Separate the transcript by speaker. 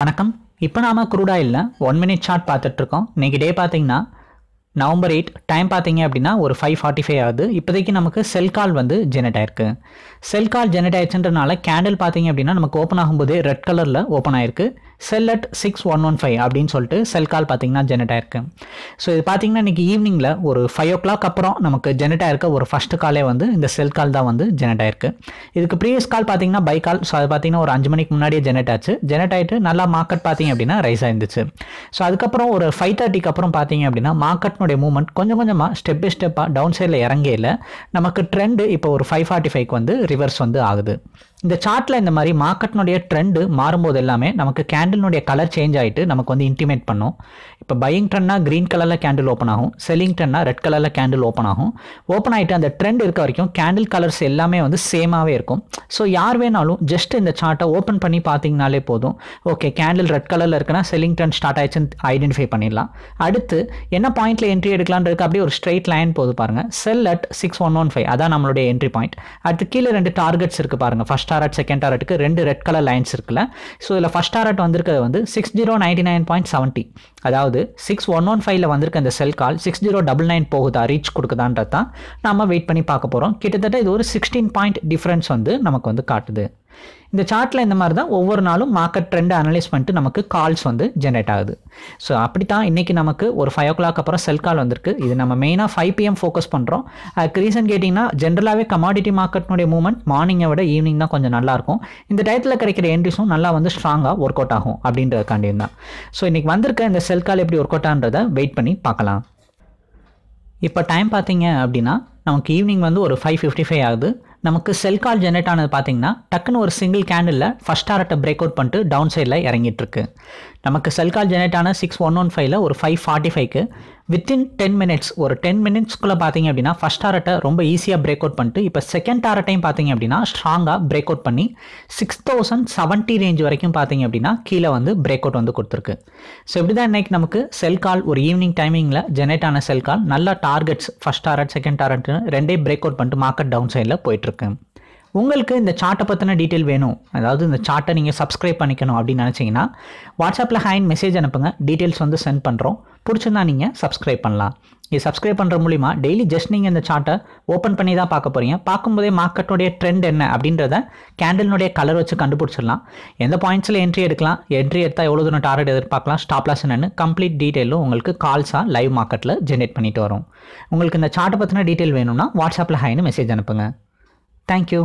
Speaker 1: வணக்கம். இப்போ நாம குரூடாயில் ஒன் மினிட் சார்ட் பார்த்துட்ருக்கோம் இன்றைக்கி டே பார்த்தீங்கன்னா நவம்பர் எயிட் டைம் பார்த்தீங்க அப்படின்னா ஒரு ஃபைவ் ஃபார்ட்டி ஃபைவ் ஆகுது. இப்போதைக்கு நமக்கு செல் கால் வந்து ஜெனரேட் ஆயிருக்கு. செல் கால் ஜெனரேட் ஆயிடுச்சுன்றனால கேண்டில் பார்த்தீங்க அப்படின்னா நமக்கு ஓப்பன் ஆகும்போதே ரெட் கலரில் ஓப்பன் ஆயிருக்கு. Sell at six one one five அப்படின்னு சொல்லிட்டு செல் கால் பார்த்தீங்கன்னா ஜெனரேட் ஆயிருக்கு. ஸோ இது பார்த்தீங்கன்னா இன்னைக்கு ஈவினிங்கில் ஒரு ஃபைவ் ஓ கிளாக் அப்புறம் நமக்கு ஜெனரேட் ஆயிருக்க ஒரு ஃபஸ்ட்டு காலே வந்து இந்த செல் கால் தான் வந்து ஜெனரேட் ஆயிருக்கு. இதுக்கு ப்ரீவியஸ் கால் பார்த்தீங்கன்னா பை கால் ஸோ அது பார்த்தீங்கன்னா ஒரு அஞ்சு மணிக்கு முன்னாடியே ஜெனரேட் ஆச்சு. ஜெனரேட் ஆகிட்டு நல்லா மார்க்கெட் பார்த்தீங்க அப்படின்னா ரைஸ் ஆயிருந்துச்சு. ஸோ அதுக்கப்புறம் ஒரு ஃபைவ் தேர்ட்டிக்கு அப்புறம் பார்த்தீங்க அப்படின்னா மார்க்கெட்னுடைய மூவ்மெண்ட் கொஞ்சம் கொஞ்சமாக ஸ்டெப் பை ஸ்டெப்பாக டவுன் சைடில் இறங்கையில் நமக்கு ட்ரெண்டு இப்போ ஒரு ஃபைவ் ஃபார்ட்டி ஃபைவ்க்கு வந்து ரிவர்ஸ் வந்து ஆகுது. இந்த சார்ட்டில் இந்த மாதிரி மார்க்கெட்னுடைய ட்ரெண்டு மாறும்போது எல்லாமே நமக்கு கேண்டில்னுடைய கலர் சேஞ்ச் ஆகிட்டு நமக்கு வந்து இன்டிமேட் பண்ணும். இப்போ பையிங் ட்ரெண்ட்னா க்ரீன் கலரில் கேண்டில் ஓப்பன் ஆகும். செல்லிங் ட்ரெண்ட்னா ரெட் கலரில் கேண்டில் ஓப்பன் ஆகும். ஓப்பன் ஆகிட்டு அந்த ட்ரெண்ட் இருக்க வரைக்கும் கேண்டில் கலர்ஸ் எல்லாமே வந்து சேமாகவே இருக்கும். ஸோ யார் வேணாலும் ஜஸ்ட் இந்த சார்ட்டை ஓப்பன் பண்ணி பார்த்தீங்கனாலே போதும். ஓகே கேண்டில் ரெட் கலரில் இருக்குன்னா செல்லிங் ட்ரெண்ட் ஸ்டார்ட் ஆயிடுச்சுன்னு ஐடென்டிஃபை பண்ணிடலாம். அடுத்து என்ன பாயிண்ட்ல என்ட்ரி எடுக்கலான்றதுக்கு அப்படியே ஒரு ஸ்ட்ரெயிட் லைன் போது பாருங்கள் sell at six one one five அதான் நம்மளுடைய என்ட்ரி பாயிண்ட் அடுத்து கீழே ரெண்டு டார்கெட்ஸ் இருக்குது பாருங்கள் ஃபஸ்ட் ஃபர்ஸ்ட் டாரட் செகண்ட் டாரட்டுக்கு ரெண்டு ரெட் கலர் லைன்ஸ் இருக்குல்ல. ஸோ இதில் ஃபர்ஸ்ட் டாரட் வந்திருக்கிறது வந்து six zero ninety nine point seventy அதாவது சிக்ஸ் ஒன் ஒன் ஃபைவ்ல வந்திருக்க இந்த sell call six zero double nine போகுதா? ரீச் கொடுக்குதான்றது தான் நம்ம வெயிட் பண்ணி பார்க்க போகிறோம் கிட்டத்தட்ட இது ஒரு சிக்ஸ்டீன் பாயிண்ட் டிஃப்ரென்ஸ் வந்து நமக்கு வந்து காட்டுது. இந்த சார்ட்டில் இந்த மாதிரி தான் ஒவ்வொரு நாளும் மார்க்கெட் ட்ரெண்டை அனலைஸ் பண்ணிட்டு நமக்கு கால்ஸ் வந்து ஜென்ரேட் ஆகுது. ஸோ அப்படி தான் இன்றைக்கி நமக்கு ஒரு ஃபைவ் ஓ கிளாக் அப்புறம் செல் கால் வந்திருக்கு. இது நம்ம மெயினாக ஃபைவ் பிஎம் ஃபோக்கஸ் பண்ணுறோம் அதுக்கு ரீசன் கேட்டிங்கன்னா ஜென்ரலாகவே கமாடிட்டி மார்க்கெட்னுடைய மூவ்மெண்ட் மார்னிங்கை விட ஈவினிங் தான் கொஞ்சம் நல்லாயிருக்கும் இந்த டயத்தில் கிடைக்கிற என்ட்ரிஸும் நல்லா வந்து ஸ்ட்ராங்காக ஒர்க் அவுட் ஆகும் அப்படின்றதுக்காண்டி தான். ஸோ இன்றைக்கி வந்திருக்க இந்த செல் கால் எப்படி ஒர்க் அவுட் ஆன்றதை வெயிட் பண்ணி பார்க்கலாம். இப்போ டைம் பார்த்தீங்க அப்படின்னா நமக்கு ஈவினிங் வந்து ஒரு ஃபைவ் ஃபிஃப்டி ஃபைவ் ஆகுது. நமக்கு செல் கால் ஜெனரேட் ஆனது பார்த்தீங்கன்னா டக்குன்னு ஒரு சிங்கிள் கேண்டில் ஃபஸ்ட் டாரட்டை பிரேக் அவுட் பண்ணிட்டு டவுன் சைடில் இறங்கிட்டு இருக்கு. நமக்கு செல் கால் ஜெனரேட் ஆன சிக்ஸ் ஒன் ஒன் ஃபைவ்ல ஒரு ஃபைவ் ஃபார்ட்டி ஃபைவ்க்கு வித்தின் டென் மினிட்ஸ் ஒரு டென் மினிட்ஸ்க்குள்ளே பார்த்தீங்க அப்படின்னா ஃபஸ்ட் டாரட்டை ரொம்ப ஈஸியாக பிரேக் அவுட் பண்ணிட்டு இப்போ செகண்ட் டாரட்டையும் பார்த்தீங்க அப்படின்னா ஸ்ட்ராங்காக பிரேக் அவுட் பண்ணி சிக்ஸ் தௌசண்ட் செவன்ட்டி ரேஞ்ச் வரைக்கும் பார்த்தீங்க அப்படின்னா கீழே வந்து பிரேக் அவுட் வந்து கொடுத்துருக்கு. ஸோ இப்படி தான் இன்னைக்கு நமக்கு செல் கால் ஒரு ஈவினிங் டைமிங்கில் ஜெனரேட் ஆன செல் கால் நல்ல டார்கெட்ஸ் ஃபஸ்ட் டாரட் செகண்ட் டாரட்னு ரெண்டே பிரேக் அவுட் பண்ணிட்டு மார்க்கெட் டவுன் சைடில் போயிட்டுருக்கு உங்களுக்கு இந்த சார்ட்டை பற்றின டீட்டெயில் வேணும். அதாவது இந்த சார்ட்டை நீங்கள் சப்ஸ்கிரைப் பண்ணிக்கணும் அப்படின்னு நினச்சிங்கன்னா வாட்ஸ்அப்பில் ஹேண்ட் மெசேஜ் அனுப்புங்க. டீட்டெயில்ஸ் வந்து சென்ட் பண்ணுறோம் பிடிச்சிருந்தா நீங்கள் சப்ஸ்கிரைப் பண்ணலாம். இது சப்ஸ்கிரைப் பண்ணுற மூலிமா டெய்லி ஜஸ்ட் நீங்கள் இந்த சார்ட்டை ஓப்பன் பண்ணி தான் பார்க்க போகிறீங்க பார்க்கும்போதே மார்க்கெட்டுடைய ட்ரெண்ட் என்ன அப்படின்றத கேண்டில்னுடைய கலர் வச்சு கண்டுபிடிச்சிடலாம். எந்த பாயிண்ட்ஸில் என்ட்ரி எடுக்கலாம்? என்ட்ரி எடுத்தால் எவ்வளோ தூரம் டார்கெட் எதிர்பார்க்கலாம்? ஸ்டாப்லாஸ் என்னன்னு கம்ப்ளீட் டீட்டெயிலும் உங்களுக்கு கால்ஸாக லைவ் மார்க்கெட்டில் ஜென்ரேட் பண்ணிட்டு வரும். உங்களுக்கு இந்த சார்ட்டை பற்றின டீட்டெயில் வேணும்னா வாட்ஸ்அப்பில் ஹைன்னு மெசேஜ் அனுப்புங்க. தேங்க்யூ